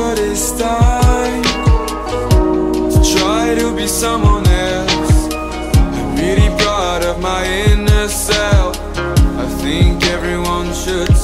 but it's time To try to be someone else. I'm really proud of my inner self. I think everyone should